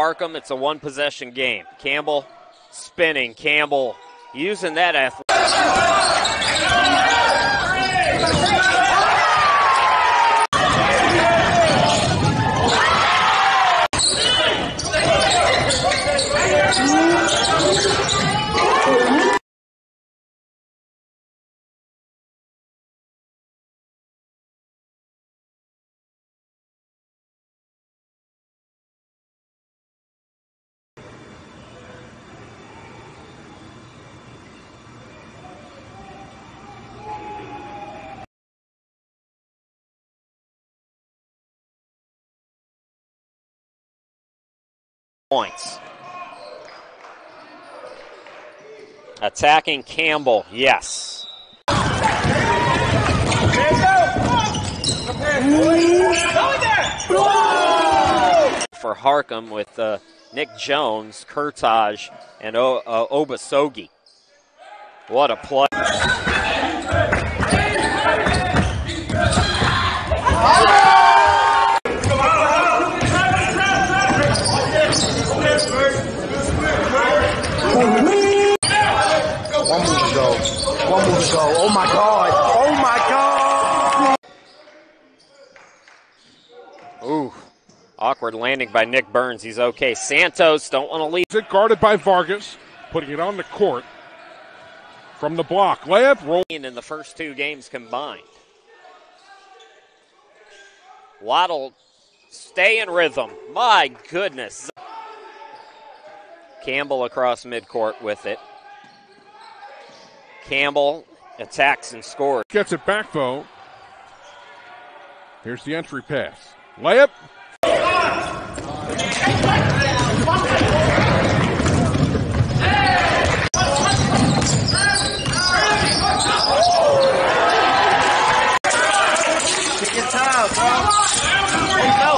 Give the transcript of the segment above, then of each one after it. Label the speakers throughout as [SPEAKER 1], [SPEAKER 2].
[SPEAKER 1] Harcum, it's a one possession game. Campbell spinning. Campbell using that athletic. Points. Attacking Campbell, yes. For Harcum with uh, Nick Jones, Kurtage, and o- uh, Obasogi. What a play.
[SPEAKER 2] One move to go. One move to go. Oh my god. Oh my god.
[SPEAKER 1] Ooh, awkward landing by Nick Burns. He's okay. Santos don't want to leave.
[SPEAKER 3] It guarded by Vargas, putting it on the court from the block. Layup, roll.
[SPEAKER 1] in the first two games combined. Waddle, stay in rhythm. My goodness. Campbell across midcourt with it. Campbell attacks and scores.
[SPEAKER 3] Gets it back though. Here's the entry pass. Layup.
[SPEAKER 2] Take your time, bro. No.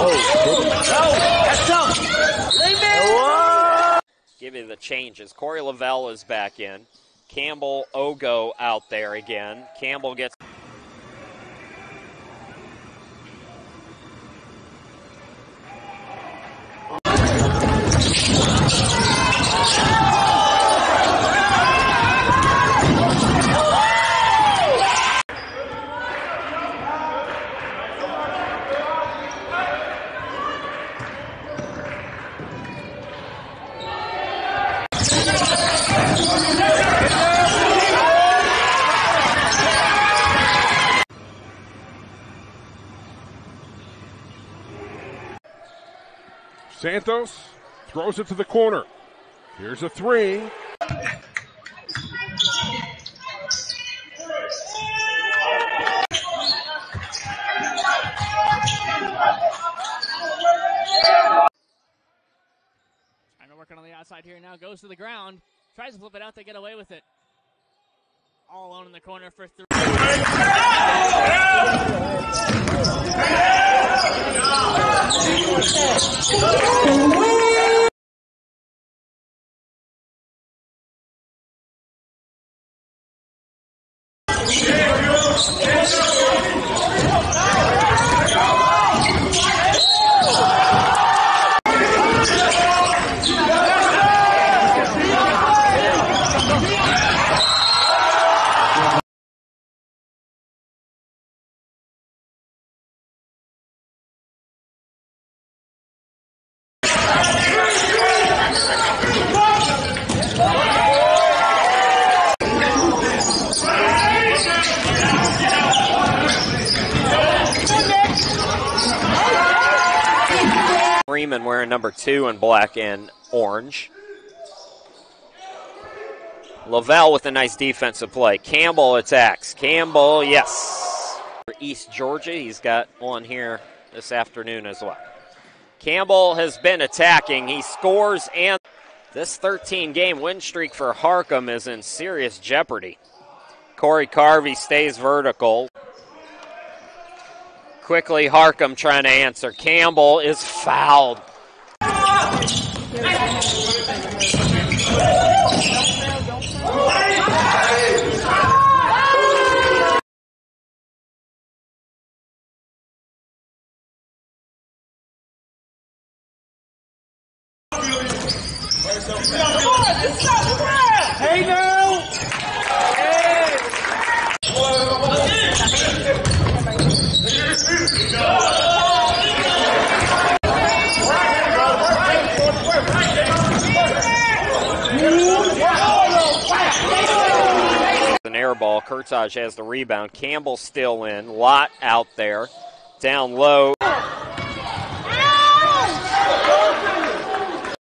[SPEAKER 2] No. That's tough. Leave it.
[SPEAKER 1] Give you the changes. Corey Lavelle is back in. Campbell Ogo out there again. Campbell gets.
[SPEAKER 3] Santos throws it to the corner. Here's a three.
[SPEAKER 4] Trying to work it on the outside here now. Goes to the ground. Tries to flip it out. They get away with it. All alone in the corner for three.
[SPEAKER 1] Yes, Freeman wearing number two in black and orange. Lavelle with a nice defensive play. Campbell attacks. Campbell, yes. For East Georgia, he's got one here this afternoon as well. Campbell has been attacking. He scores, and this 13 game win streak for Harcum is in serious jeopardy. Corey Carvey stays vertical. Quickly, Harcum trying to answer. Campbell is fouled.
[SPEAKER 2] Hey!
[SPEAKER 1] An air ball. Kurtzage has the rebound. Campbell still in. Lot out there. Down low.